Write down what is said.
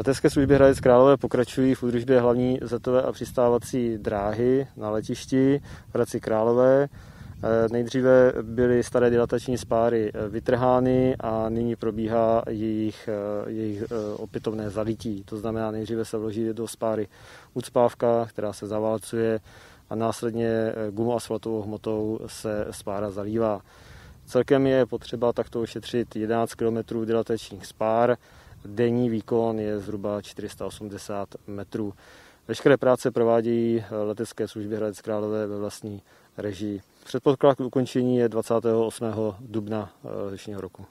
Letecké služby Hradec Králové pokračují v údržbě hlavní zetové a přistávací dráhy na letišti v Hradci Králové. Eh, nejdříve byly staré dilatační spáry eh, vytrhány a nyní probíhá jejich, eh, jejich opětovné zalití. To znamená, nejdříve se vloží do spáry ucpávka, která se zaválcuje a následně gumoasfaltovou hmotou se spára zalívá. Celkem je potřeba takto ošetřit 11 km dilatačních spár. Denní výkon je zhruba 480 metrů. Veškeré práce provádějí letecké služby Hradec Králové ve vlastní režii. Předpoklad k ukončení je 28. dubna letošního roku.